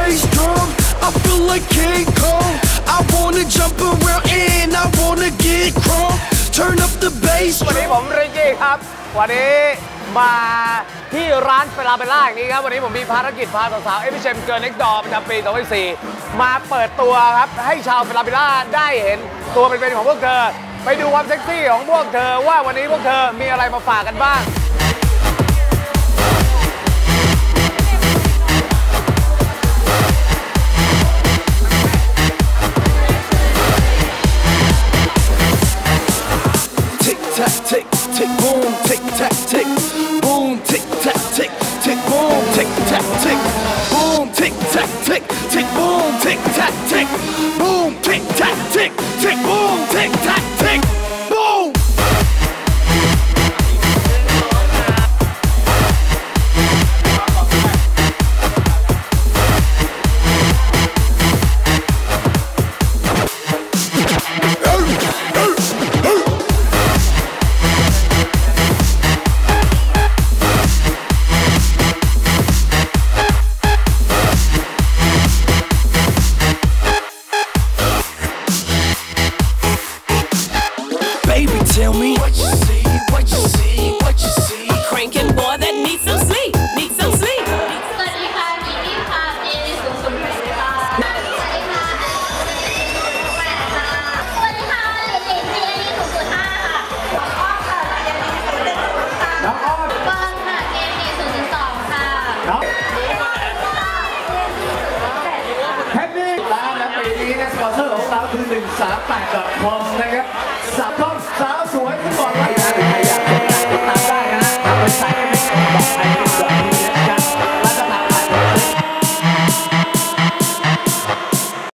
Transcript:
bass drum. I feel like King Kong. I wanna jump around and I wanna get crunk. Turn up the bass. วันนี้ผมเริกกี้ครับ วันนี้มาที่ร้าน Fallabella อย่างนี้ครับ วันนี้ผมมีภารกิจพาสาวๆ FHM Girls Next Door ประจำปี2004มาเปิดตัวครับ ให้ชาว Fallabella ได้เห็นตัวเป็นๆของพวกเธอ ไปดูความเซ็กซี่ของพวกเธอว่าวันนี้พวกเธอมีอะไรมาฝากกันบ้าง tick tick boom tick tack tick. Boom tick tack tick tick boom tick tack tick. Boom tick tack tick tick boom tick tack tick tell me what you see, what you see, what you see. A cranking boy that needs some sleep, สวัสดีค่ะมินนิสุมพันธ์ค่ะสวัสดีค่ะแปมี่ะเลค่ะออ้ค่ะเจนิสุขุค่ะน้บอลค่ะเจนิสุขุอค่ะน้องแล้ร้นปีนี้สปอเซอร์ของเราคือ 138.com